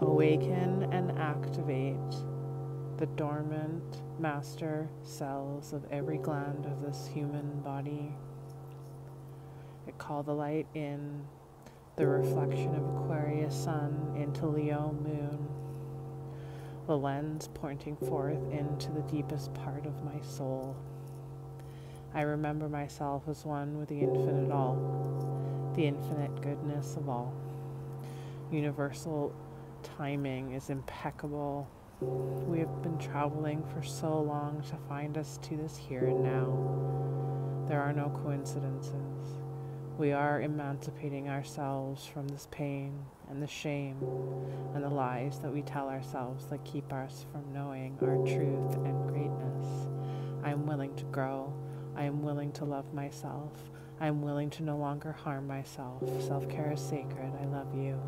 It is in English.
Awaken and activate the dormant master cells of every gland of this human body. It call the light in the reflection of Aquarius sun into Leo moon, the lens pointing forth into the deepest part of my soul. I remember myself as one with the infinite all, the infinite goodness of all. Universal timing is impeccable we have been traveling for so long to find us to this here and now. There are no coincidences. We are emancipating ourselves from this pain and the shame and the lies that we tell ourselves that keep us from knowing our truth and greatness. I am willing to grow. I am willing to love myself. I am willing to no longer harm myself. Self care is sacred. I love you.